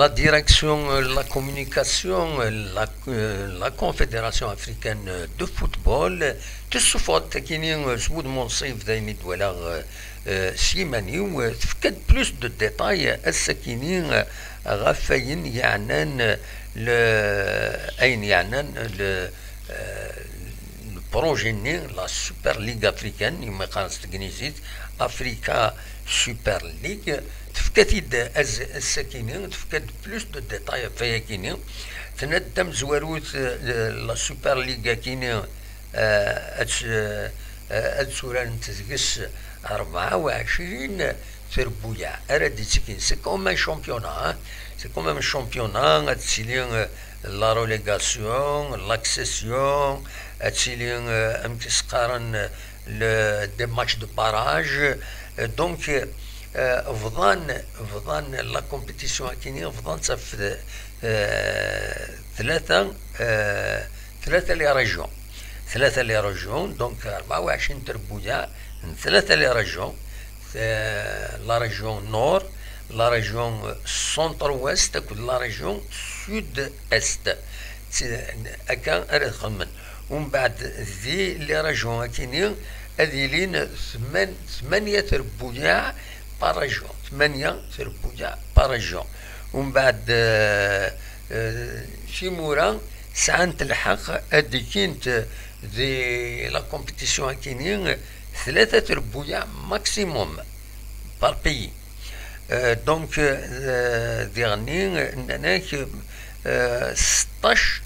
la direction, la communication, la, la Confédération africaine de football تصفت كاينين سبود منصيف دايني دولا سيماني وتفكد بلوس دو ديتاي السكينين غفاين يعنان ل اين يعنان ل البروجي لا سوبر ليغ افريكان يما قانت تكنيزيت افريكا سوبر ليغ تفكتيد السكينين تفكت بلوس دو ديتاي فيا كيني تندم زواروت لا سوبر ليغ كيني اتسوران تزقس 24 تربويا اردي تسكين سي كوم ان شامبيونا سي كوم ان شامبيونا تسيلين لا روليغاسيون لاكسيسيون. تسيلين امكس قارن دي ماتش دو باراج. دونك فضان فضان لا كومبيتيسيون كيني فضان تف ثلاثة ثلاثة لي ريجيون ثلاثة لي ريجيون دونك 24 تربويا ثلاثة لي ريجيون لا ريجيون نور لا ريجيون سونتر ويست لا ريجيون سود است هكا أريد خمن. ومن بعد ذي لي ريجيون كاينين هذي لين ثمانية تربويا بارجون ثمانية تربويا بارجون ومن بعد شي مورا ساعة تلحق هادي كينت دي لا كومبيتيسيون كاينين ثلاثة تربويا ماكسيموم بار بيي دونك ديغني هناك 16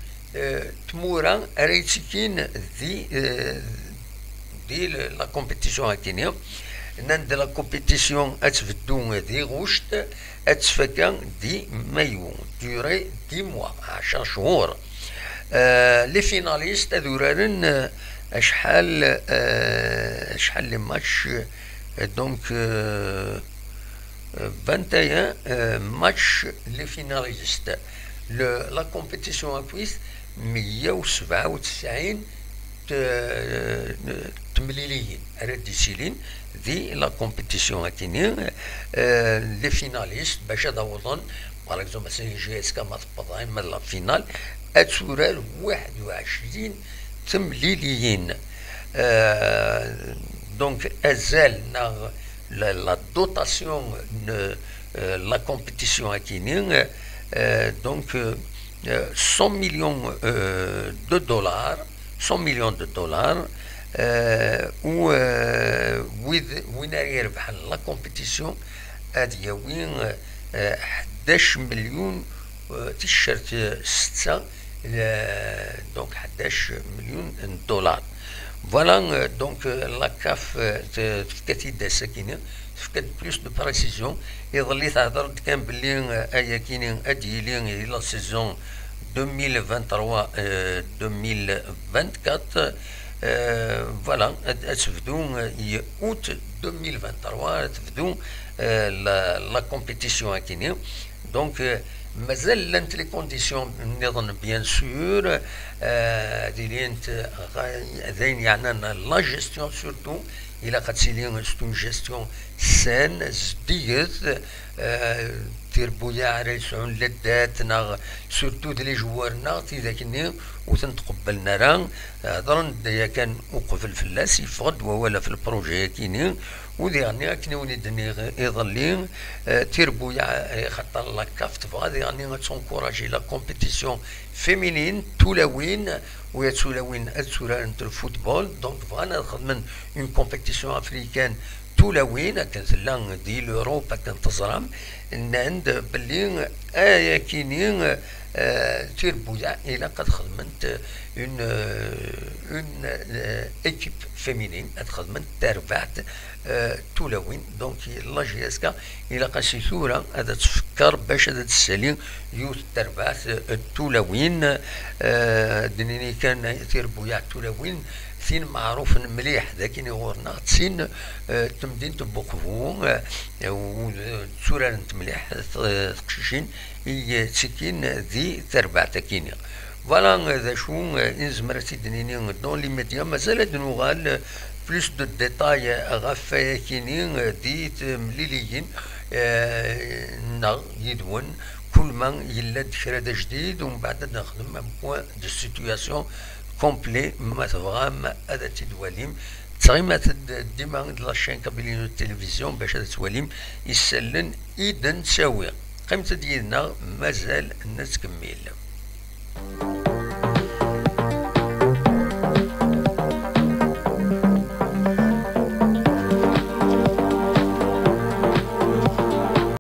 تمورا ريتيكين دي دي لا كومبيتيسيون كاينين نند لا كومبيتيسيون اتفدو دي غوشت اتفكا دي مايو ديوري دي موا عشر شهور. آه لي فيناليست ذورارن شحال آه شحال لي ماتش دونك آه 21 آه ماتش لي فيناليست. لا كومبيتيسيون اكويس 197 تمليليين رديسيلين ذي لا كومبيتيسيون هكيني لي فيناليست باش هذا وطن باغ اكزومبل مثلا جي اس كا ما تبضاين من لا فينال اتسورال 21 تمليليين دونك ازال لا دوتاسيون لا كومبيتيسيون هكيني دونك 100 مليون دو دولار 100 مليون دو دولار و وين يربح لا كومبيتيسيون هذه وين 11 مليون تيشيرت 6 دونك 11 مليون دولار فوالا دونك لا كاف تفكتي دا ساكنه تفكت بلوس دو بريسيزيون يظل تهضر كان باللي ايا كاينين اديلين إلى سيزون 2023 2024 فوالا تبدو اوت 2023 تبدو لا كومبيتيسيون كيني دونك مازال لانت لي كونديسيون نظن بيان سور ديلينت ذين يعني لا جيستيون سورتو إلى قد سيلين ستون جيستيون سان زديت تيربويا على يسعون لدات نا سورتو دلي جوارنا تيذاكني وتنتقبلنا راه هضرن دايا كان وقف الفلاس يفقد ولا في البروجي كيني وديعني اكني ولدني يظلي. تيربويا خاطر لا كاف تبغى يعني تونكوراجي لا كومبيتيسيون فيمينين تولاوين ويا تولاوين اتسولا الفوتبول دونك بغانا نخدم اون كومبيتيسيون افريكان تولاوين كانت لا دي لوروب كانت تزرم عند باللي ايا كينين تيربويا إلى قد خدمت اون اون ايكيب فيمينين خدمت تربعت تولوين. دونك لا جي اس كا إلى قاسي ثورة هذا تفكر باش هذا تسالي يوث تربعت تولوين. دنيني كان تيربويا تولوين ثين معروف مليح. لكن غورنا تسين تمدين تبوكفو وتسورة مليح. تقشيشين تسكين ذي تربع تكيني. فوالا ذا شو نزمر تيدنيني دون لي ميديا مازال نوغال بلوس دو ديتاي غاف كيني دي مليليين نا يدون. كل ما يلا كرا جديد ومن بعد نخدم بوان دو سيتوياسيون كومبلي ما تبغى هذا تدواليم تغيما ديما لاشين كابيلينو التلفزيون باش هذا تواليم يسلن اذا تساوي قيمة ديالنا مازال نتكمل.